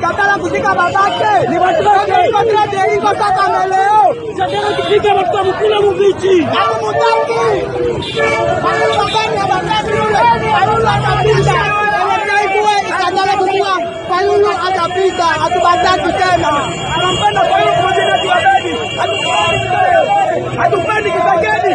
Katala kuzika babake ni watu wa dei kwa sasa meleo sasa tukifika watu wa mkula mvichi au mutaki au mutaki na watu wa kabisa badala kukuwa Fayulu atapita, hatubataki tena, anampenda Fayulu kwa jina ya Abedi, hatupendi Kisakedi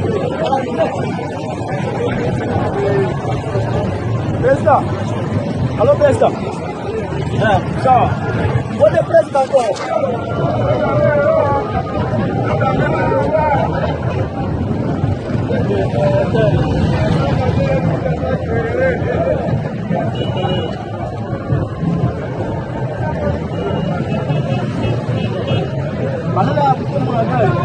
Besta! Alô, Besta! É, tchau! Onde é preso, Cantor? Mana dah?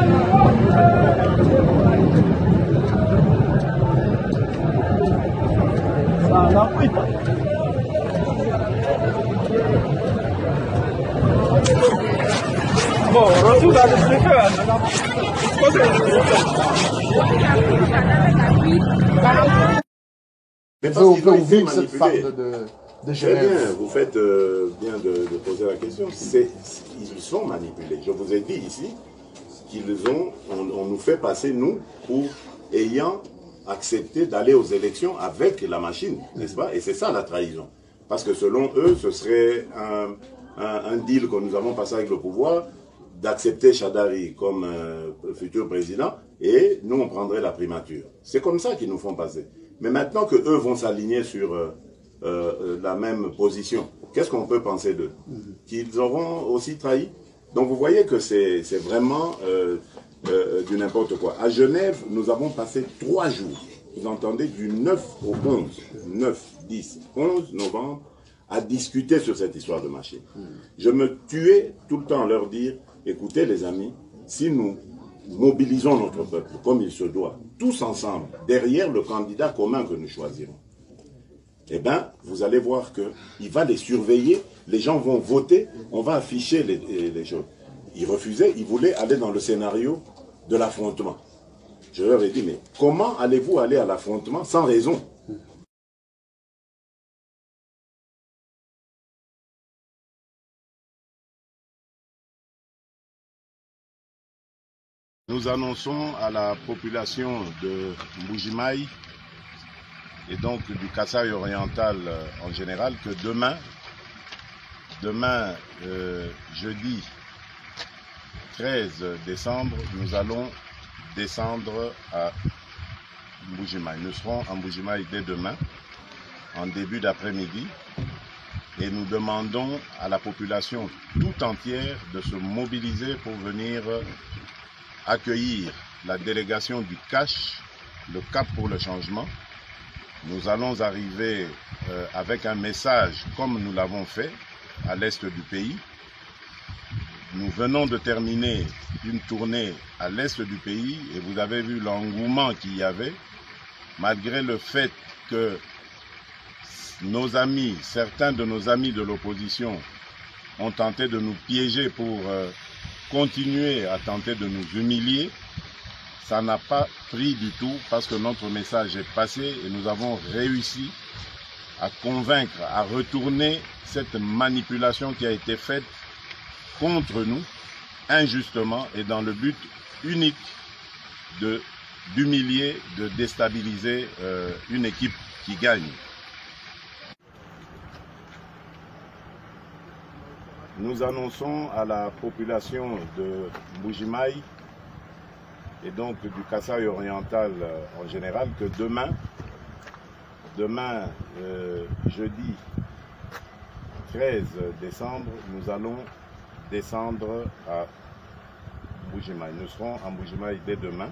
Cette de, de bien, vous faites euh, bien de, de poser la question. Ils sont manipulés. Je vous ai dit ici qu'ils ont, on, on nous fait passer, nous, pour ayant accepté d'aller aux élections avec la machine, n'est-ce pas? Et c'est ça la trahison. Parce que selon eux, ce serait un, un- un deal que nous avons passé avec le pouvoir d'accepter Chadari comme euh, futur président et nous, on prendrait la primature. C'est comme ça qu'ils nous font passer. Mais maintenant que eux vont s'aligner sur euh, euh, euh, la même position, qu'est-ce qu'on peut penser d'eux? Qu'ils auront aussi trahi? Donc vous voyez que c'est vraiment euh, du n'importe quoi. À Genève, nous avons passé trois jours, vous entendez, du 9 au 11, 9, 10, 11 novembre, à discuter sur cette histoire de machine. Je me tuais tout le temps à leur dire, écoutez les amis, si nous mobilisons notre peuple comme il se doit, tous ensemble, derrière le candidat commun que nous choisirons, eh bien, vous allez voir qu'il va les surveiller, les gens vont voter, on va afficher les, choses. Ils refusaient, ils voulaient aller dans le scénario de l'affrontement. Je leur ai dit, mais comment allez-vous aller à l'affrontement sans raison? Nous annonçons à la population de Mbujimaï et donc du Kassai oriental euh, en général que demain, demain, euh, jeudi 13 décembre, nous allons descendre à Mbujimaï. Nous serons en Mbujimaï dès demain, en début d'après-midi, et nous demandons à la population tout entière de se mobiliser pour venir accueillir la délégation du CACH, le Cap pour le changement. Nous allons arriver euh, avec un message comme nous l'avons fait à l'est du pays. Nous venons de terminer une tournée à l'est du pays et vous avez vu l'engouement qu'il y avait, malgré le fait que nos amis, certains de nos amis de l'opposition ont tenté de nous piéger pour euh, continuer à tenter de nous humilier. Ça n'a pas pris du tout parce que notre message est passé et nous avons réussi à convaincre, à retourner cette manipulation qui a été faite contre nous injustement et dans le but unique de d'humilier, de déstabiliser euh, une équipe qui gagne. Nous annonçons à la population de Boujimaï et donc du Kassai oriental euh, en général que demain, demain euh, jeudi 13 décembre, nous allons descendre à Boujimaï. Nous serons en Boujimaï dès demain,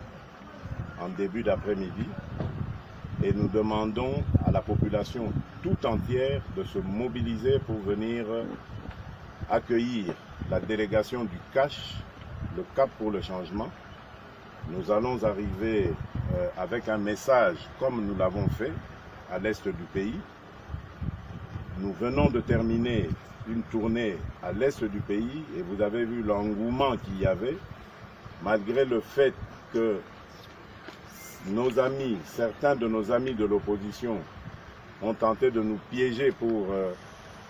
en début d'après-midi, et nous demandons à la population tout entière de se mobiliser pour venir accueillir la délégation du CACH, le Cap pour le changement. Nous allons arriver euh, avec un message comme nous l'avons fait à l'est du pays. Nous venons de terminer une tournée à l'est du pays et vous avez vu l'engouement qu'il y avait, malgré le fait que nos amis, certains de nos amis de l'opposition ont tenté de nous piéger pour euh,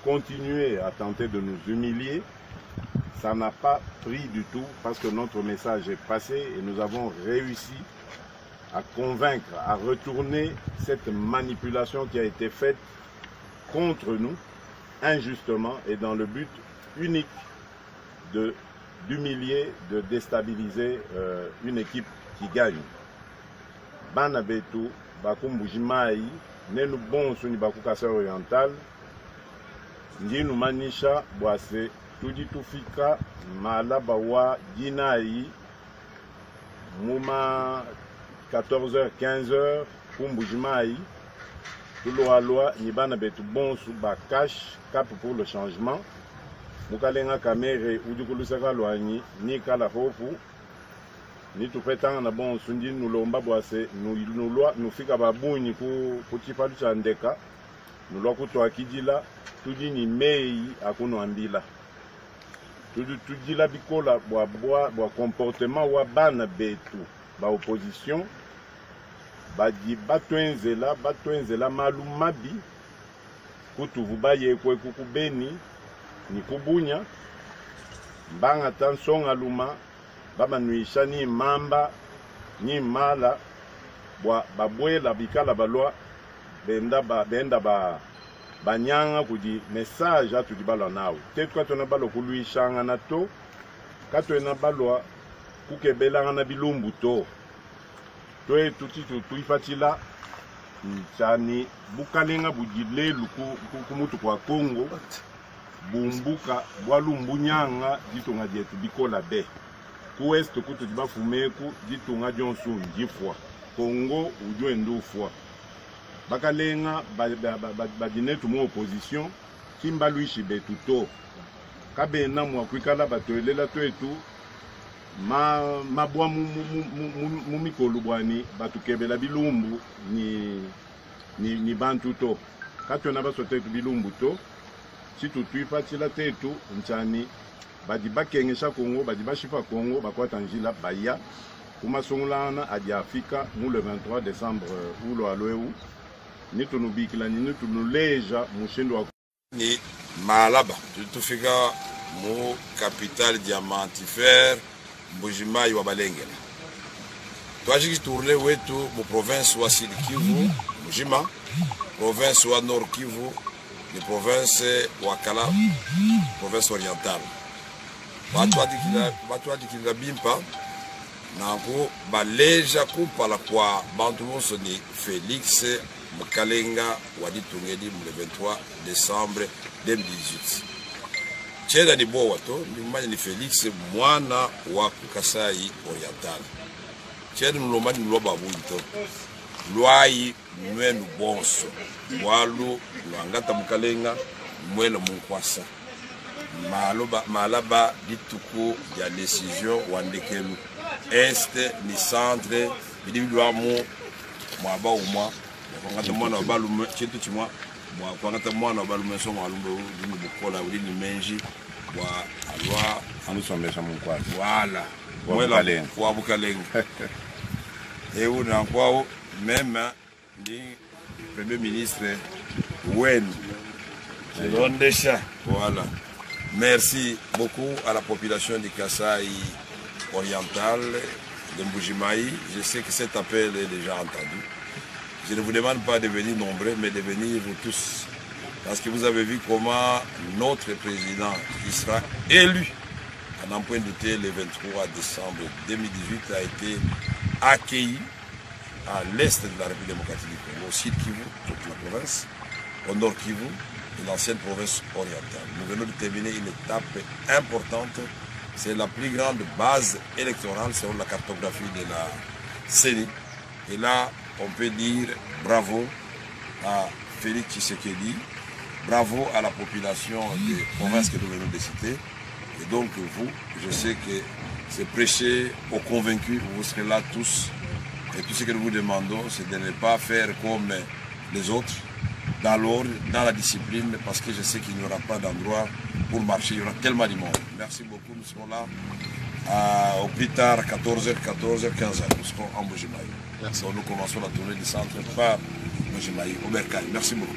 continuer à tenter de nous humilier. Ça n'a pas pris du tout parce que notre message est passé et nous avons réussi à convaincre, à retourner cette manipulation qui a été faite contre nous injustement et dans le but unique de d'humilier, de déstabiliser euh, une équipe qui gagne. Bana betu bakumbujimai nenu bonso ni bakukasa oriental ndinu manisha bwase tudi tufika malaba wa jinai muma 14h 15h kumbujimai tuloalwa ni bana betu bonso bakash cap pour le changement. Mukalenga kamere udi kulusaka lwanyi ni kala hofu. Ni tupetanga na bonso ndi nulomba bwase nu- nulwa nufika babunyi ku, ku chipalu cha ndeka. Nulwa kutwakidila tudi ni mei akunwambila tudi tudila bikola bwa, bwa, bwa comportement wa bana betu. Ba opposition badi batwenzela batwenzela malu mabi. Kutuvu bayekwe kukubeni ni kubunya. Mbanga ta nsonga luma babanuisha ni mamba ni mala. Bwa babwela bikala balwa benda ba benda ba banyanga kudi message atudi balwa nawe te tuka tona balwa kuluishangana to ka tuena balwa kukebelangana bilumbu to. Toe tuti tuifatila nsani bukalenga budi lelu kumutu kua kongo bumbuka bua lumbu nyanga ditunga dietu bikola be. Ku este kutu di bafumeku ditunga dionso ndifua kongo udio endu fua bakalenga badinetu ba, ba, ba, ba mu opposition kimbaluishi betu to kabena mwa kwikala bato elela to etu ma mabwa mu, mu, mikolo bwani batukebela bilumbu ni, ni, ni bantu to. Katwena baso tetu bilumbu to si tutwifa tshila tetu ntshani badi bakengesha kongo badi bashifa kongo bakwata njila baya. Kumasungulana adi afika mu le 23 décembre ulo alweu ni tunu bikilani ni tunu leja mushindo wa ni malaba. Tutufika mu capitale diamantifere mbujimai wa balengela. Twashiki tourne wetu mu province wa sud kivu mujima province wa nord kivu ni province wakala province orientale. Bato adikilila bimpa nango baleja kupala kwa bantu nyonso ni félix mukalenga waditungedi mu le 23 décembre 2018 tiena ni bowa to nimanya ni félix mwana wa kukasai oriental. Tiena nulomba ni lwa babuyi to lwayi mwenu bonso. Lwalu lwangata mukalenga mwele munkwasa. Malaba lituku ya décision wandekelu. Este ni centre bidi bilwamu mwaba umwa kwangata mwana wabalume chintu chimwa mwa kwangata mwana wabalume so mwalumbe lini bukola lini menji wa alwa amusomesha munkwasa wala Wa mwela Bukalenga. wa bukalenga ewu nankwawo meme ndi premier ministre wenu. Voilà. Merci beaucoup à la population du Kasaï oriental, de Mbujimaï. Je sais que cet appel est déjà entendu. Je ne vous demande pas de venir nombreux, mais de venir vous tous. Parce que vous avez vu comment notre président qui sera élu, à n'en point douter, le 23 décembre 2018, a été accueilli à l'est de la République démocratique du Congo, au sud Kivu, toute la province, au nord Kivu et l'ancienne province orientale. Nous venons de terminer une étape importante. C'est la plus grande base électorale selon la cartographie de la CENI. Et là, on peut dire bravo à Félix Tshisekedi, bravo à la population des provinces que nous venons de citer. Et donc vous, je sais que c'est prêcher aux convaincus, vous serez là tous. Et tout ce que nous vous demandons, c'est de ne pas faire comme les autres, dans l'ordre, dans la discipline, parce que je sais qu'il n'y aura pas d'endroit pour marcher, il y aura tellement de monde. Merci beaucoup, nous serons là à- au plus tard 14h, 14h, 15h, nous serons en Bougimaï. Donc nous commençons la tournée du centre par Bougimaï, au Bercail. Merci beaucoup.